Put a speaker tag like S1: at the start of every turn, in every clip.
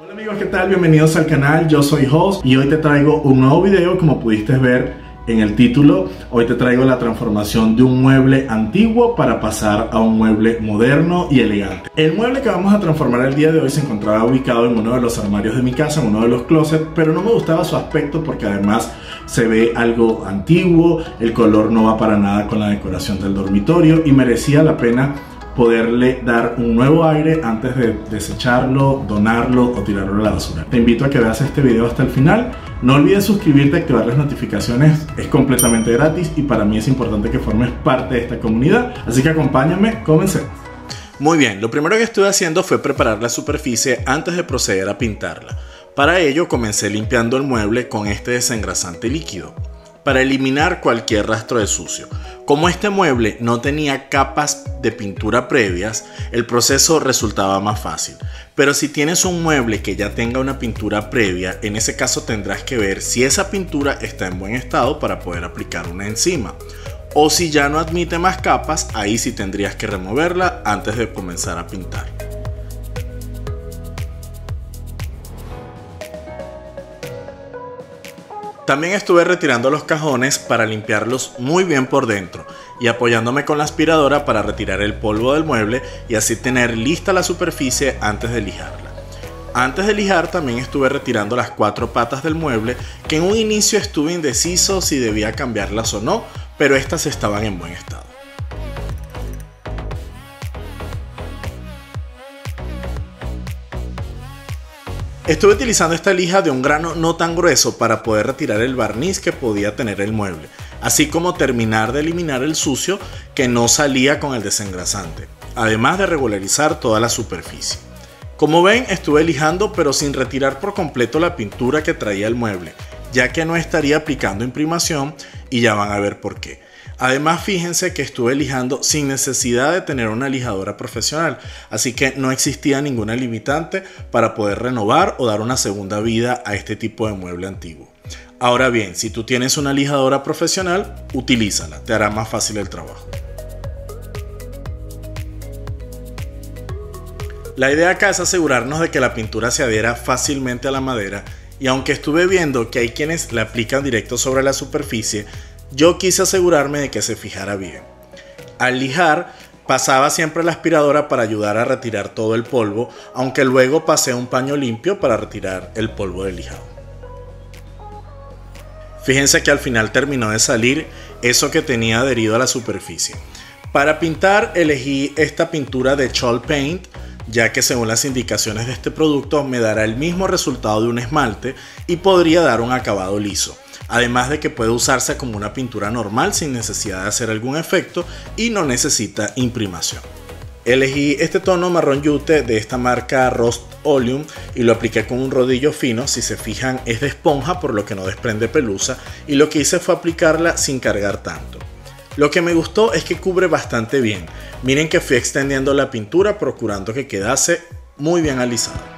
S1: Hola amigos, ¿qué tal? Bienvenidos al canal, yo soy Host y hoy te traigo un nuevo video como pudiste ver en el título. Hoy te traigo la transformación de un mueble antiguo para pasar a un mueble moderno y elegante. El mueble que vamos a transformar el día de hoy se encontraba ubicado en uno de los armarios de mi casa, en uno de los closets, pero no me gustaba su aspecto porque además se ve algo antiguo, el color no va para nada con la decoración del dormitorio y merecía la pena poderle dar un nuevo aire antes de desecharlo, donarlo o tirarlo a la basura. Te invito a que veas este video hasta el final. No olvides suscribirte, activar las notificaciones, es completamente gratis y para mí es importante que formes parte de esta comunidad. Así que acompáñame, comencemos. Muy bien, lo primero que estuve haciendo fue preparar la superficie antes de proceder a pintarla. Para ello comencé limpiando el mueble con este desengrasante líquido para eliminar cualquier rastro de sucio. Como este mueble no tenía capas de pintura previas, el proceso resultaba más fácil. Pero si tienes un mueble que ya tenga una pintura previa, en ese caso tendrás que ver si esa pintura está en buen estado para poder aplicar una encima. O si ya no admite más capas, ahí sí tendrías que removerla antes de comenzar a pintar. También estuve retirando los cajones para limpiarlos muy bien por dentro y apoyándome con la aspiradora para retirar el polvo del mueble y así tener lista la superficie antes de lijarla. Antes de lijar también estuve retirando las cuatro patas del mueble que en un inicio estuve indeciso si debía cambiarlas o no, pero estas estaban en buen estado. Estuve utilizando esta lija de un grano no tan grueso para poder retirar el barniz que podía tener el mueble, así como terminar de eliminar el sucio que no salía con el desengrasante, además de regularizar toda la superficie. Como ven, estuve lijando pero sin retirar por completo la pintura que traía el mueble, ya que no estaría aplicando imprimación y ya van a ver por qué. Además, fíjense que estuve lijando sin necesidad de tener una lijadora profesional, así que no existía ninguna limitante para poder renovar o dar una segunda vida a este tipo de mueble antiguo. Ahora bien, si tú tienes una lijadora profesional, utilízala, te hará más fácil el trabajo. La idea acá es asegurarnos de que la pintura se adhiera fácilmente a la madera y aunque estuve viendo que hay quienes la aplican directo sobre la superficie, yo quise asegurarme de que se fijara bien. Al lijar, pasaba siempre la aspiradora para ayudar a retirar todo el polvo, aunque luego pasé un paño limpio para retirar el polvo del lijado. Fíjense que al final terminó de salir eso que tenía adherido a la superficie. Para pintar elegí esta pintura de Chol Paint, ya que según las indicaciones de este producto me dará el mismo resultado de un esmalte y podría dar un acabado liso además de que puede usarse como una pintura normal sin necesidad de hacer algún efecto y no necesita imprimación. Elegí este tono marrón yute de esta marca Rost Oleum y lo apliqué con un rodillo fino, si se fijan es de esponja por lo que no desprende pelusa y lo que hice fue aplicarla sin cargar tanto. Lo que me gustó es que cubre bastante bien, miren que fui extendiendo la pintura procurando que quedase muy bien alisada.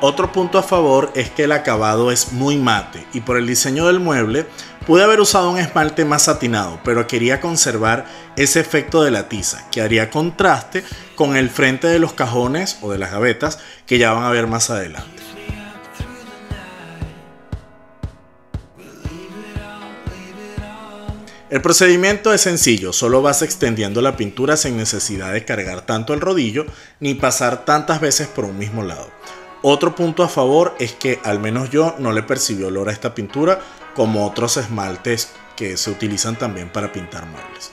S1: Otro punto a favor es que el acabado es muy mate y por el diseño del mueble pude haber usado un esmalte más satinado, pero quería conservar ese efecto de la tiza, que haría contraste con el frente de los cajones o de las gavetas que ya van a ver más adelante. El procedimiento es sencillo, solo vas extendiendo la pintura sin necesidad de cargar tanto el rodillo ni pasar tantas veces por un mismo lado. Otro punto a favor es que al menos yo no le percibí olor a esta pintura como otros esmaltes que se utilizan también para pintar muebles.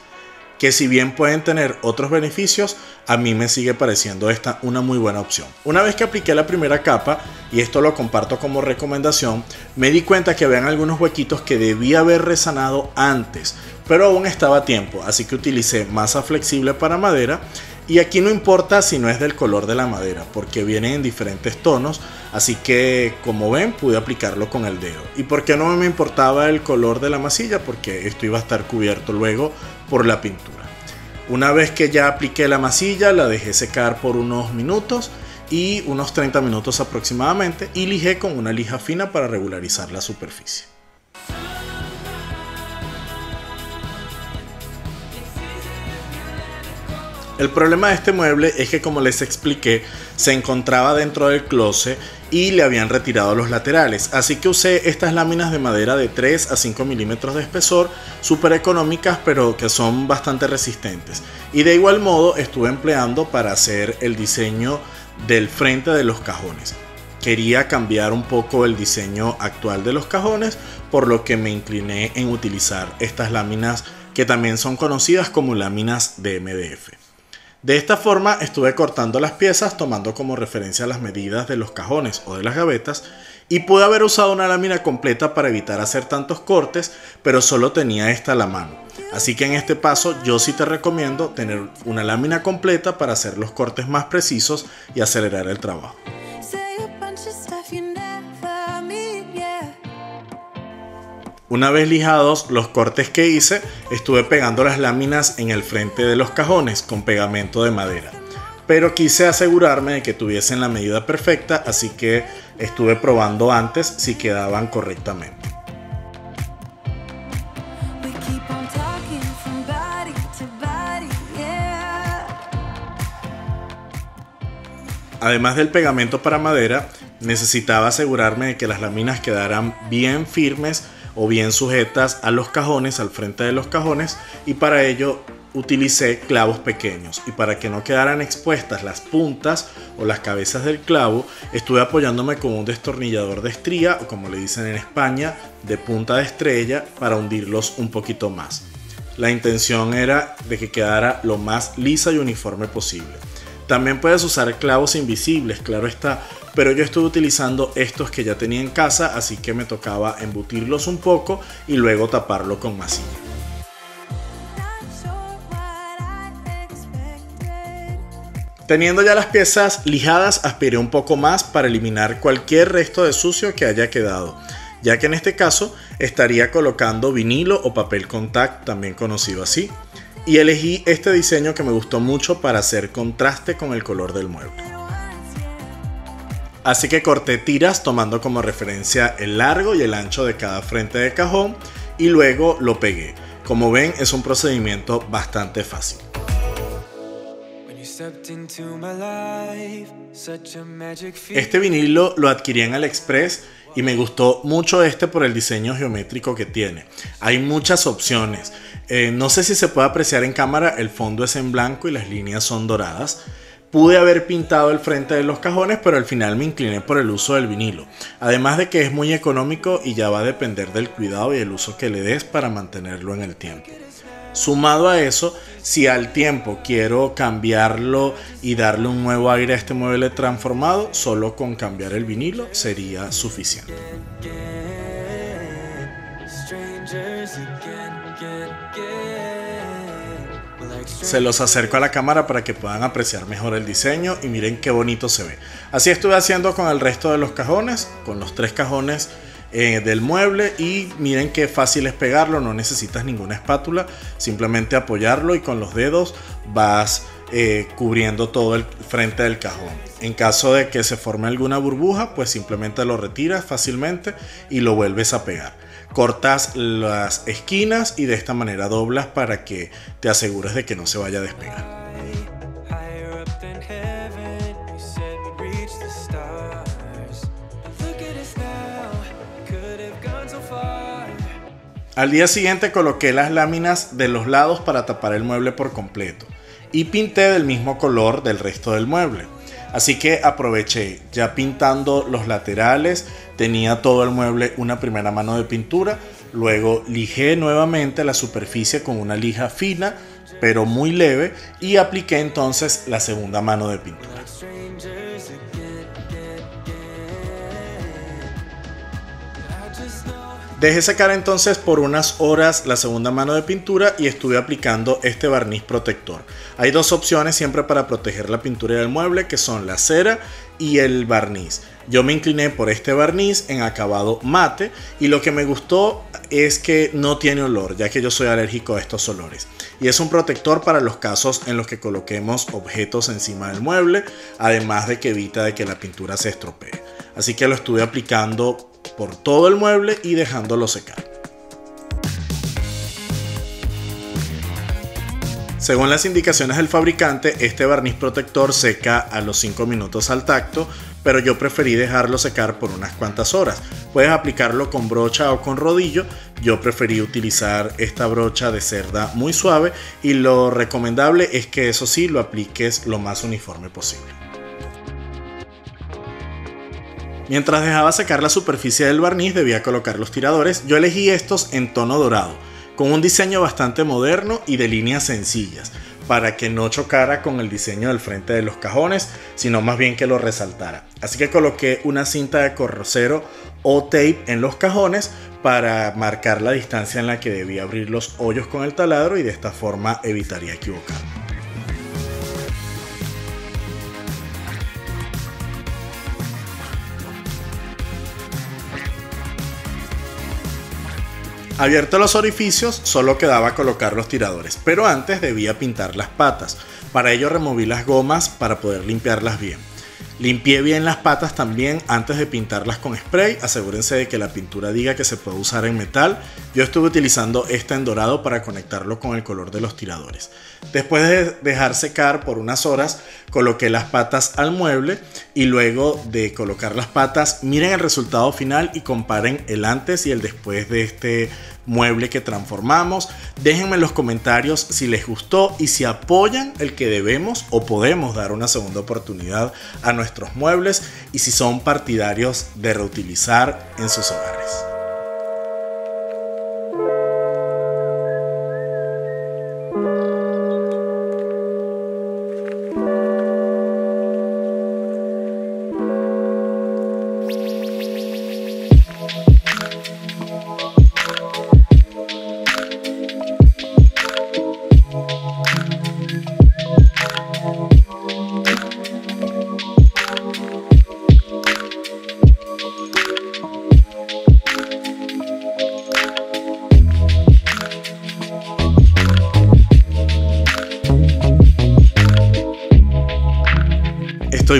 S1: Que si bien pueden tener otros beneficios, a mí me sigue pareciendo esta una muy buena opción. Una vez que apliqué la primera capa, y esto lo comparto como recomendación, me di cuenta que habían algunos huequitos que debía haber resanado antes, pero aún estaba a tiempo, así que utilicé masa flexible para madera y aquí no importa si no es del color de la madera, porque vienen en diferentes tonos, así que como ven pude aplicarlo con el dedo. ¿Y por qué no me importaba el color de la masilla? Porque esto iba a estar cubierto luego por la pintura. Una vez que ya apliqué la masilla, la dejé secar por unos minutos y unos 30 minutos aproximadamente y lijé con una lija fina para regularizar la superficie. El problema de este mueble es que como les expliqué, se encontraba dentro del closet y le habían retirado los laterales, así que usé estas láminas de madera de 3 a 5 milímetros de espesor, súper económicas pero que son bastante resistentes. Y de igual modo estuve empleando para hacer el diseño del frente de los cajones. Quería cambiar un poco el diseño actual de los cajones, por lo que me incliné en utilizar estas láminas que también son conocidas como láminas de MDF. De esta forma estuve cortando las piezas tomando como referencia las medidas de los cajones o de las gavetas y pude haber usado una lámina completa para evitar hacer tantos cortes, pero solo tenía esta a la mano. Así que en este paso yo sí te recomiendo tener una lámina completa para hacer los cortes más precisos y acelerar el trabajo. Una vez lijados los cortes que hice, estuve pegando las láminas en el frente de los cajones con pegamento de madera. Pero quise asegurarme de que tuviesen la medida perfecta, así que estuve probando antes si quedaban correctamente. Además del pegamento para madera, necesitaba asegurarme de que las láminas quedaran bien firmes o bien sujetas a los cajones, al frente de los cajones, y para ello utilicé clavos pequeños y para que no quedaran expuestas las puntas o las cabezas del clavo estuve apoyándome con un destornillador de estría o como le dicen en España de punta de estrella para hundirlos un poquito más. La intención era de que quedara lo más lisa y uniforme posible. También puedes usar clavos invisibles, claro está, pero yo estuve utilizando estos que ya tenía en casa, así que me tocaba embutirlos un poco y luego taparlo con masilla. Teniendo ya las piezas lijadas, aspiré un poco más para eliminar cualquier resto de sucio que haya quedado, ya que en este caso estaría colocando vinilo o papel contact, también conocido así, y elegí este diseño que me gustó mucho para hacer contraste con el color del mueble. Así que corté tiras tomando como referencia el largo y el ancho de cada frente de cajón y luego lo pegué. Como ven es un procedimiento bastante fácil. Este vinilo lo adquirí en AliExpress y me gustó mucho este por el diseño geométrico que tiene. Hay muchas opciones. Eh, no sé si se puede apreciar en cámara, el fondo es en blanco y las líneas son doradas. Pude haber pintado el frente de los cajones, pero al final me incliné por el uso del vinilo. Además de que es muy económico y ya va a depender del cuidado y el uso que le des para mantenerlo en el tiempo. Sumado a eso, si al tiempo quiero cambiarlo y darle un nuevo aire a este mueble transformado, solo con cambiar el vinilo sería suficiente. Se los acerco a la cámara para que puedan apreciar mejor el diseño y miren qué bonito se ve. Así estuve haciendo con el resto de los cajones, con los tres cajones eh, del mueble y miren qué fácil es pegarlo, no necesitas ninguna espátula, simplemente apoyarlo y con los dedos vas eh, cubriendo todo el frente del cajón. En caso de que se forme alguna burbuja, pues simplemente lo retiras fácilmente y lo vuelves a pegar cortas las esquinas y de esta manera doblas para que te asegures de que no se vaya a despegar. Al día siguiente coloqué las láminas de los lados para tapar el mueble por completo y pinté del mismo color del resto del mueble. Así que aproveché, ya pintando los laterales, tenía todo el mueble una primera mano de pintura, luego lijé nuevamente la superficie con una lija fina, pero muy leve, y apliqué entonces la segunda mano de pintura. Dejé secar entonces por unas horas la segunda mano de pintura y estuve aplicando este barniz protector. Hay dos opciones siempre para proteger la pintura del mueble que son la cera y el barniz. Yo me incliné por este barniz en acabado mate y lo que me gustó es que no tiene olor ya que yo soy alérgico a estos olores. Y es un protector para los casos en los que coloquemos objetos encima del mueble, además de que evita de que la pintura se estropee. Así que lo estuve aplicando por todo el mueble y dejándolo secar. Según las indicaciones del fabricante, este barniz protector seca a los 5 minutos al tacto, pero yo preferí dejarlo secar por unas cuantas horas. Puedes aplicarlo con brocha o con rodillo, yo preferí utilizar esta brocha de cerda muy suave y lo recomendable es que eso sí lo apliques lo más uniforme posible. Mientras dejaba secar la superficie del barniz debía colocar los tiradores, yo elegí estos en tono dorado con un diseño bastante moderno y de líneas sencillas, para que no chocara con el diseño del frente de los cajones, sino más bien que lo resaltara. Así que coloqué una cinta de corrocero o tape en los cajones para marcar la distancia en la que debía abrir los hoyos con el taladro y de esta forma evitaría equivocarme. Abiertos los orificios, solo quedaba colocar los tiradores, pero antes debía pintar las patas. Para ello removí las gomas para poder limpiarlas bien. Limpié bien las patas también antes de pintarlas con spray. Asegúrense de que la pintura diga que se puede usar en metal. Yo estuve utilizando esta en dorado para conectarlo con el color de los tiradores. Después de dejar secar por unas horas, coloqué las patas al mueble y luego de colocar las patas, miren el resultado final y comparen el antes y el después de este mueble que transformamos. Déjenme en los comentarios si les gustó y si apoyan el que debemos o podemos dar una segunda oportunidad a nuestros muebles y si son partidarios de reutilizar en sus hogares.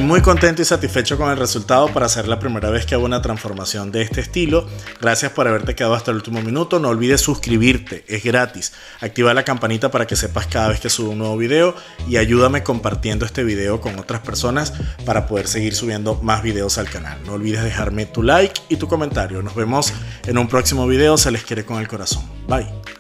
S1: Muy contento y satisfecho con el resultado para ser la primera vez que hago una transformación de este estilo. Gracias por haberte quedado hasta el último minuto. No olvides suscribirte, es gratis. Activa la campanita para que sepas cada vez que subo un nuevo video y ayúdame compartiendo este video con otras personas para poder seguir subiendo más videos al canal. No olvides dejarme tu like y tu comentario. Nos vemos en un próximo video. Se les quiere con el corazón. Bye.